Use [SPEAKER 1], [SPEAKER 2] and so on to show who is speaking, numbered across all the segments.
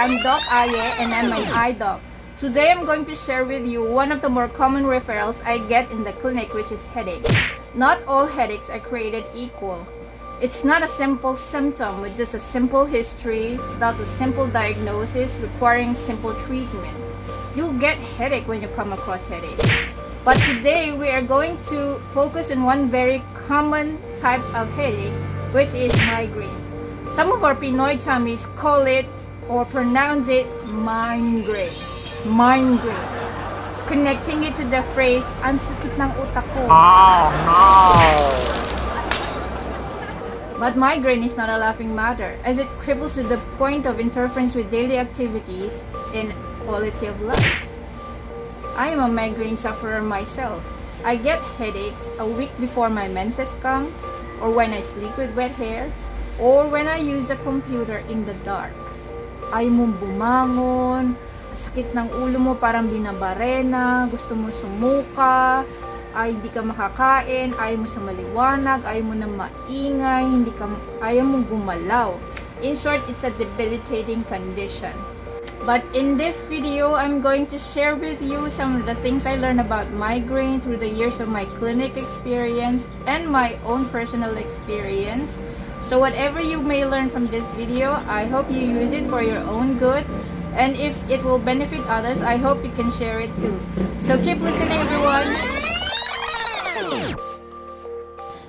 [SPEAKER 1] I'm Doc Aye and I'm an eye doc. Today I'm going to share with you one of the more common referrals I get in the clinic which is headache. Not all headaches are created equal. It's not a simple symptom with just a simple history, thus a simple diagnosis requiring simple treatment. You'll get headache when you come across headache. But today we are going to focus on one very common type of headache which is migraine. Some of our Pinoy chummies call it or pronounce it migraine. Migraine. Connecting it to the phrase, ang sakit ng utak ko.
[SPEAKER 2] Oh no!
[SPEAKER 1] But migraine is not a laughing matter, as it cripples to the point of interference with daily activities and quality of life. I am a migraine sufferer myself. I get headaches a week before my menses come, or when I sleep with wet hair, or when I use the computer in the dark. Ayaw mong bumangon, sakit ng ulo mo parang binabarena, gusto mo sumuka, ay hindi ka makakain, ayaw mo sa maliwanag, ayaw mo na maingay, hindi ka, ayaw mong gumalaw. In short, it's a debilitating condition. But in this video, I'm going to share with you some of the things I learned about migraine through the years of my clinic experience and my own personal experience. So whatever you may learn from this video, I hope you use it for your own good. And if it will benefit others, I hope you can share it too. So keep listening everyone.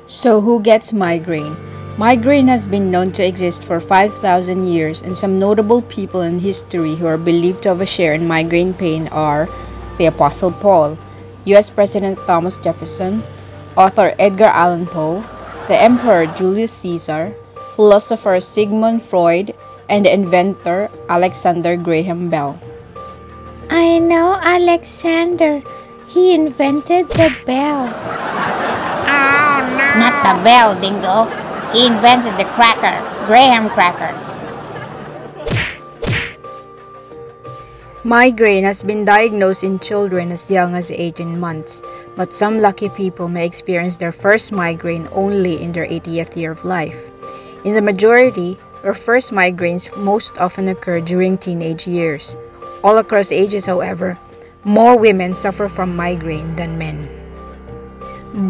[SPEAKER 3] So, who gets migraine? Migraine has been known to exist for 5,000 years, and some notable people in history who are believed to have a share in migraine pain are the Apostle Paul, US President Thomas Jefferson, author Edgar Allan Poe, the Emperor Julius Caesar, philosopher Sigmund Freud, and the inventor Alexander Graham Bell.
[SPEAKER 4] I know Alexander. He invented the bell. Oh, no.
[SPEAKER 5] Not the bell, Dingo. He invented the cracker, Graham cracker.
[SPEAKER 3] Migraine has been diagnosed in children as young as 18 months, but some lucky people may experience their first migraine only in their 80th year of life. In the majority, their first migraines most often occur during teenage years. All across ages, however, more women suffer from migraine than men.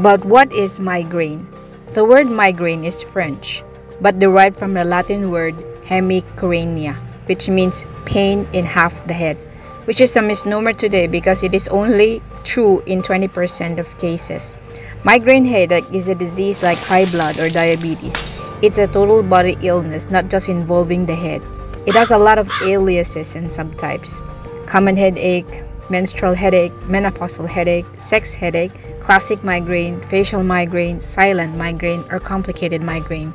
[SPEAKER 3] But what is migraine? The word migraine is French, but derived from the Latin word hemicrania, which means pain in half the head, which is a misnomer today because it is only true in 20% of cases. Migraine headache is a disease like high blood or diabetes. It's a total body illness, not just involving the head. It has a lot of aliases and subtypes common headache, menstrual headache, menopausal headache, sex headache, classic migraine, facial migraine, silent migraine, or complicated migraine.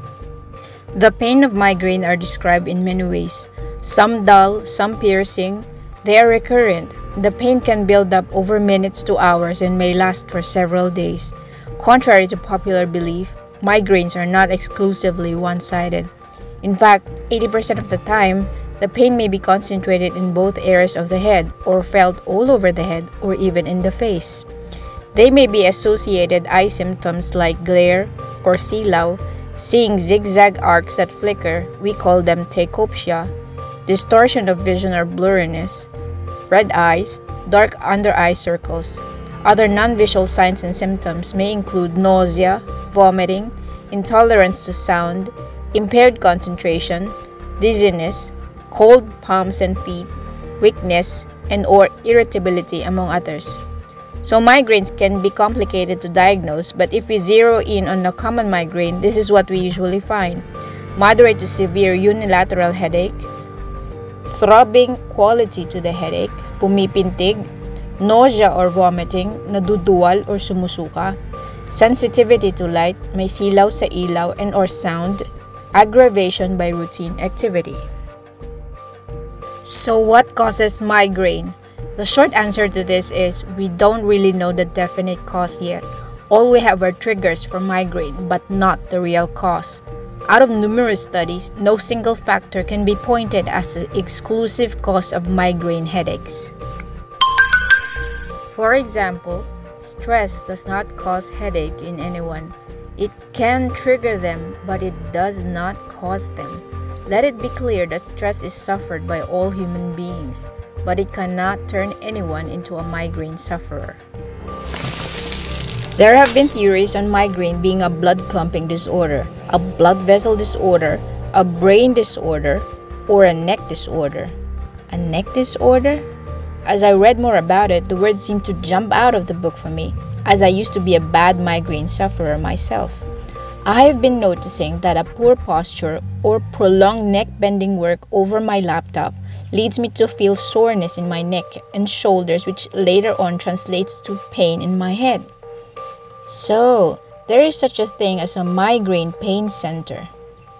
[SPEAKER 3] The pain of migraine are described in many ways. Some dull, some piercing. They are recurrent. The pain can build up over minutes to hours and may last for several days. Contrary to popular belief, migraines are not exclusively one sided. In fact, 80% of the time, the pain may be concentrated in both areas of the head, or felt all over the head, or even in the face. They may be associated eye symptoms like glare or silaw, seeing zigzag arcs that flicker, we call them teichopsia, distortion of vision or blurriness, red eyes, dark under eye circles. Other non visual signs and symptoms may include nausea, vomiting, intolerance to sound, impaired concentration, dizziness, cold palms and feet, weakness, and or irritability among others. So migraines can be complicated to diagnose, but if we zero in on a common migraine, this is what we usually find. Moderate to severe unilateral headache, throbbing quality to the headache, pumipintig, nausea or vomiting, naduduwal or sumusuka, sensitivity to light, may silaw sa ilaw and or sound, aggravation by routine activity. So what causes migraine? The short answer to this is we don't really know the definite cause yet. All we have are triggers for migraine, but not the real cause. Out of numerous studies, no single factor can be pointed as the exclusive cause of migraine headaches. For example, stress does not cause headache in anyone. It can trigger them, but it does not cause them. Let it be clear that stress is suffered by all human beings, but it cannot turn anyone into a migraine sufferer. There have been theories on migraine being a blood clumping disorder, a blood vessel disorder, a brain disorder, or a neck disorder. A neck disorder? As I read more about it, the words seemed to jump out of the book for me, as I used to be a bad migraine sufferer myself. I have been noticing that a poor posture or prolonged neck bending work over my laptop leads me to feel soreness in my neck and shoulders, which later on translates to pain in my head. So, there is such a thing as a migraine pain center.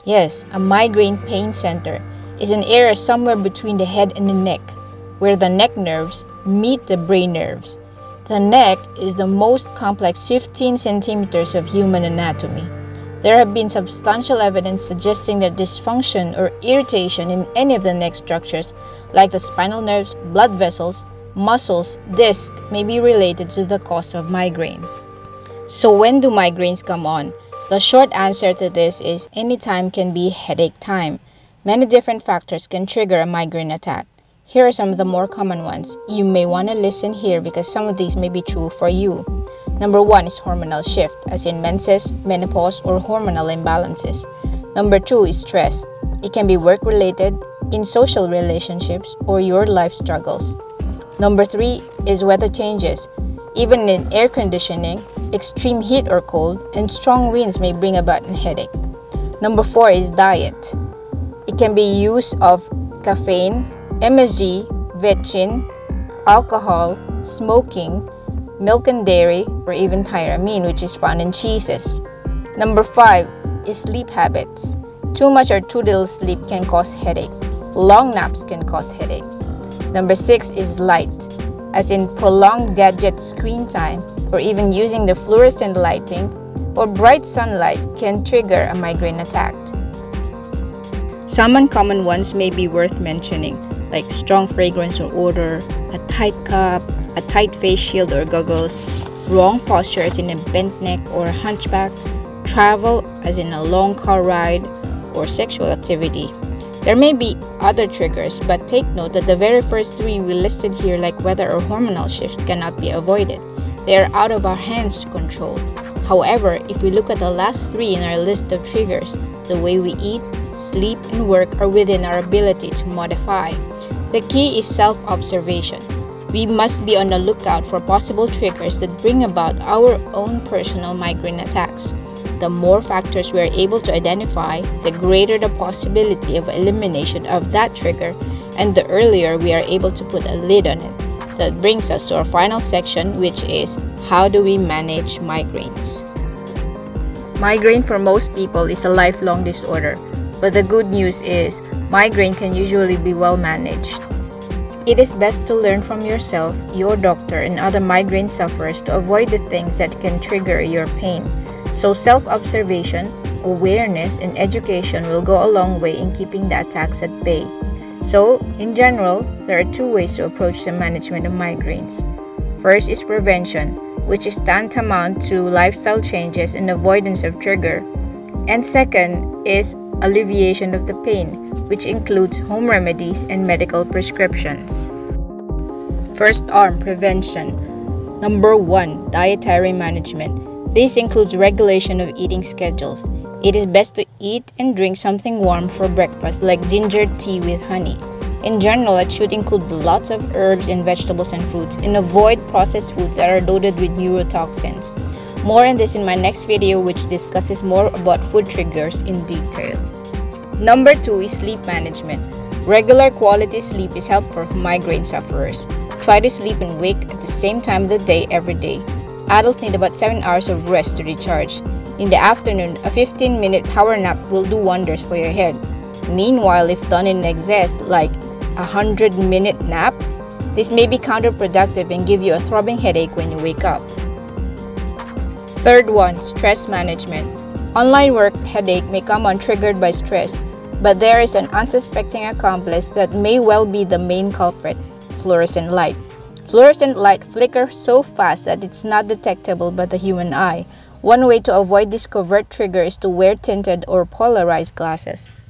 [SPEAKER 3] Yes, a migraine pain center is an area somewhere between the head and the neck, where the neck nerves meet the brain nerves. The neck is the most complex 15 centimeters of human anatomy. There have been substantial evidence suggesting that dysfunction or irritation in any of the neck structures, like the spinal nerves, blood vessels, muscles, disc, may be related to the cause of migraine. So, when do migraines come on? The short answer to this is any time can be headache time. Many different factors can trigger a migraine attack. Here are some of the more common ones. You may want to listen here because some of these may be true for you. Number one is hormonal shift, as in menses, menopause, or hormonal imbalances. Number two is stress. It can be work related, in social relationships, or your life struggles. Number three is weather changes. Even in air conditioning, extreme heat or cold, and strong winds may bring about a headache. Number four is diet. It can be use of caffeine, MSG, vetsin, alcohol, smoking, milk and dairy, or even tyramine, which is found in cheeses. Number five is sleep habits. Too much or too little sleep can cause headache. Long naps can cause headache. Number six is light, as in prolonged gadget screen time, or even using the fluorescent lighting or bright sunlight can trigger a migraine attack. Some uncommon ones may be worth mentioning, like strong fragrance or odor, a tight cup, a tight face shield or goggles, wrong posture as in a bent neck or hunchback, travel as in a long car ride, or sexual activity. There may be other triggers, but take note that the very first three we listed here, like weather or hormonal shift, cannot be avoided. They are out of our hands to control. However, if we look at the last three in our list of triggers, the way we eat, sleep, and work are within our ability to modify. The key is self observation. We must be on the lookout for possible triggers that bring about our own personal migraine attacks. The more factors we are able to identify, the greater the possibility of elimination of that trigger, and the earlier we are able to put a lid on it. That brings us to our final section, which is how do we manage migraines? Migraine for most people is a lifelong disorder, but the good news is migraine can usually be well managed. It is best to learn from yourself, your doctor, and other migraine sufferers to avoid the things that can trigger your pain. So, self observation, awareness, and education will go a long way in keeping the attacks at bay. So, in general, there are two ways to approach the management of migraines. First is prevention, which is tantamount to lifestyle changes and avoidance of trigger. And second is alleviation of the pain, which includes home remedies and medical prescriptions. First arm prevention. Number 1 Dietary management. This includes regulation of eating schedules. It is best to eat and drink something warm for breakfast, like ginger tea with honey. In general, it should include lots of herbs and vegetables and fruits, and avoid processed foods that are loaded with neurotoxins. More on this in my next video, which discusses more about food triggers in detail. Number two is sleep management. Regular quality sleep is helpful for migraine sufferers. Try to sleep and wake at the same time of the day every day. Adults need about 7 hours of rest to recharge. In the afternoon, a 15 minute power nap will do wonders for your head. Meanwhile, if done in excess, like a 100 minute nap, this may be counterproductive and give you a throbbing headache when you wake up. Third one, stress management. Online work headache may come on triggered by stress, but there is an unsuspecting accomplice that may well be the main culprit fluorescent light. Fluorescent light flickers so fast that it's not detectable by the human eye. One way to avoid this covert trigger is to wear tinted or polarized glasses.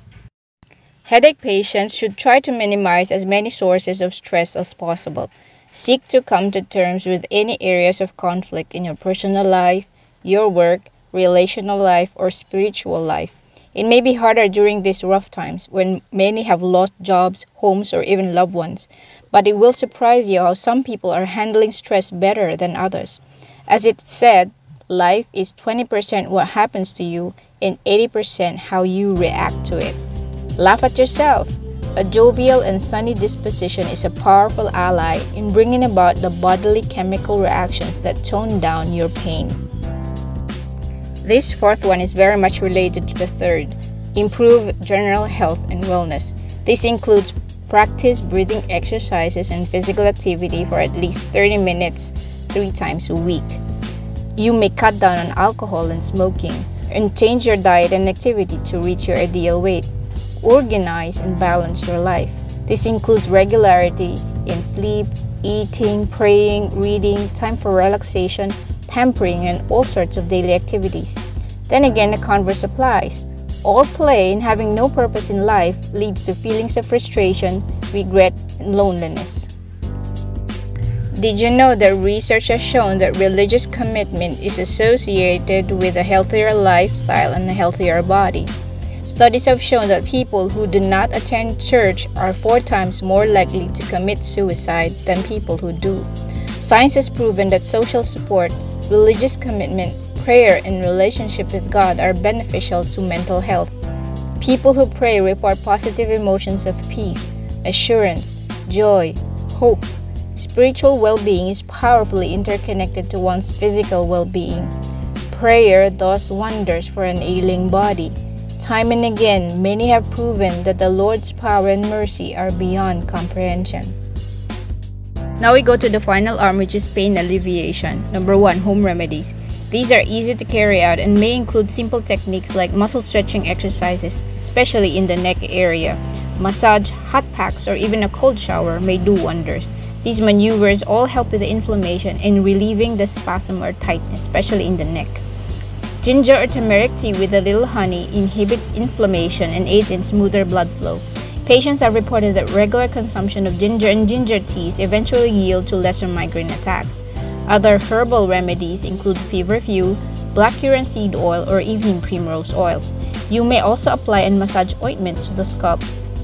[SPEAKER 3] Headache patients should try to minimize as many sources of stress as possible. Seek to come to terms with any areas of conflict in your personal life, your work, relational life, or spiritual life. It may be harder during these rough times when many have lost jobs, homes, or even loved ones, but it will surprise you how some people are handling stress better than others. As it said, life is 20% what happens to you and 80% how you react to it. Laugh at yourself. A jovial and sunny disposition is a powerful ally in bringing about the bodily chemical reactions that tone down your pain. This fourth one is very much related to the third improve general health and wellness. This includes practice breathing exercises and physical activity for at least 30 minutes three times a week. You may cut down on alcohol and smoking and change your diet and activity to reach your ideal weight. Organize and balance your life. This includes regularity in sleep, eating, praying, reading, time for relaxation, pampering, and all sorts of daily activities. Then again, the converse applies. All play and having no purpose in life leads to feelings of frustration, regret, and loneliness. Did you know that research has shown that religious commitment is associated with a healthier lifestyle and a healthier body? Studies have shown that people who do not attend church are four times more likely to commit suicide than people who do. Science has proven that social support, religious commitment, prayer, and relationship with God are beneficial to mental health. People who pray report positive emotions of peace, assurance, joy, hope. Spiritual well being is powerfully interconnected to one's physical well being. Prayer does wonders for an ailing body. Time and again, many have proven that the Lord's power and mercy are beyond comprehension. Now we go to the final arm, which is pain alleviation. Number one, home remedies. These are easy to carry out and may include simple techniques like muscle stretching exercises, especially in the neck area. Massage, hot packs, or even a cold shower may do wonders. These maneuvers all help with the inflammation and relieving the spasm or tightness, especially in the neck. Ginger or turmeric tea with a little honey inhibits inflammation and aids in smoother blood flow. Patients have reported that regular consumption of ginger and ginger teas eventually yield to lesser migraine attacks. Other herbal remedies include feverfew, blackcurrant seed oil, or evening primrose oil. You may also apply and massage ointments to the scalp.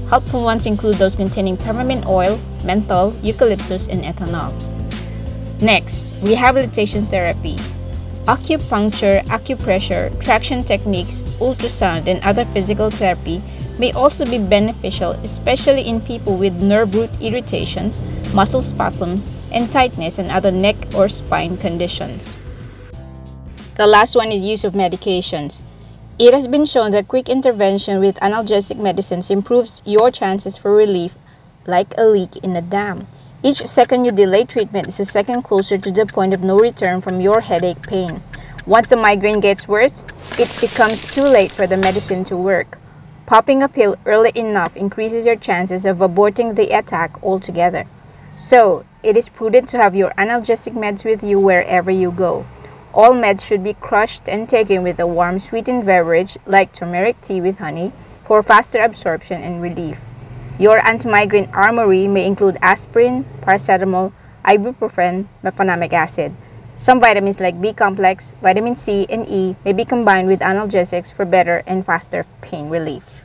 [SPEAKER 3] Helpful ones include those containing peppermint oil, menthol, eucalyptus, and ethanol. Next, rehabilitation therapy. Acupuncture, acupressure, traction techniques, ultrasound, and other physical therapy may also be beneficial, especially in people with nerve root irritations, muscle spasms, and tightness and other neck or spine conditions. The last one is use of medications. It has been shown that quick intervention with analgesic medicines improves your chances for relief like a leak in a dam. Each second you delay treatment is a second closer to the point of no return from your headache pain. Once the migraine gets worse, it becomes too late for the medicine to work. Popping a pill early enough increases your chances of aborting the attack altogether. So, it is prudent to have your analgesic meds with you wherever you go. All meds should be crushed and taken with a warm sweetened beverage like turmeric tea with honey for faster absorption and relief. Your anti-migraine armory may include aspirin, paracetamol, ibuprofen, mefenamic acid. Some vitamins like B complex, vitamin C, and E may be combined with analgesics for better and faster pain relief.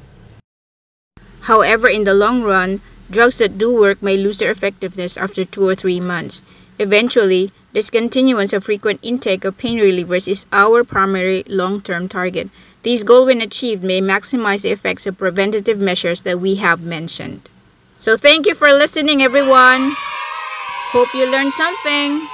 [SPEAKER 3] However, in the long run, drugs that do work may lose their effectiveness after two or three months. Eventually, discontinuance of frequent intake of pain relievers is our primary long-term target. This goal, when achieved, may maximize the effects of preventative measures that we have mentioned. So thank you for listening, everyone. Hope you learned something.